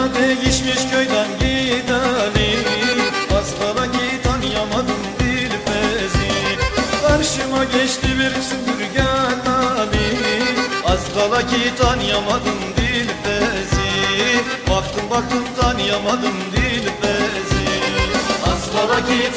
Değişmiş köyden gideli Az kala ki tanıyamadım Dilbezi Karşıma geçti bir süpürgen Ali Az kala ki tanıyamadım Dilbezi Baktım baktım tanıyamadım Dilbezi Az kala ki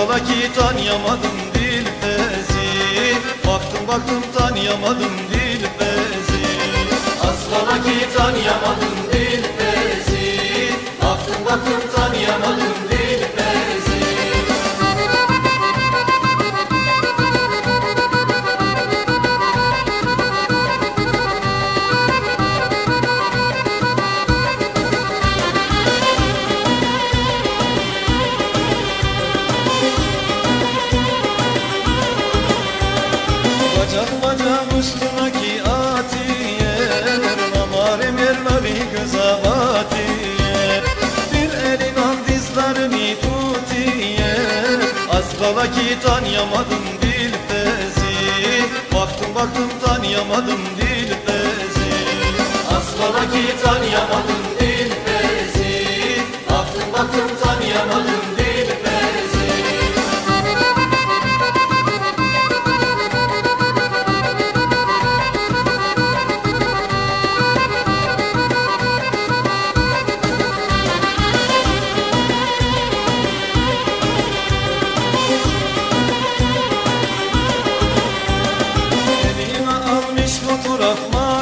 Kala ki tanıyamadım Dilbezi Baktım baktım tanıyamadım Dilbezi Az kala ki tanıyamadım Kala ki tanıyamadım Dilbezi Baktım baktım tanıyamadım Dilbezi Az kala ki tanıyamadım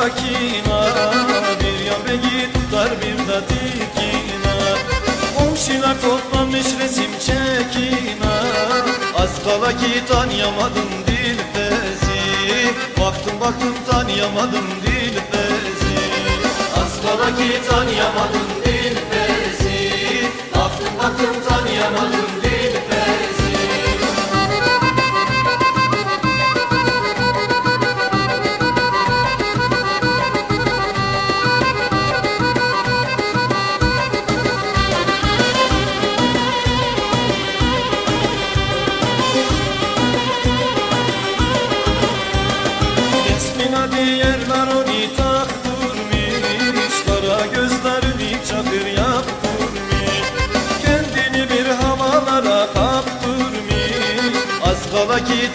makina Bir yan begi tutar bir de dikina Komşular toplamış resim çekina Az kala ki tanıyamadım Dilbezi Baktım baktım tanıyamadım Dilbezi Az kala ki tanıyamadım Dilbezi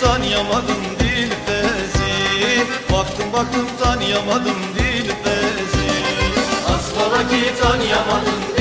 tanıyamadım Dilbezi Baktım baktım tanıyamadım Dilbezi Az kala ki tanıyamadım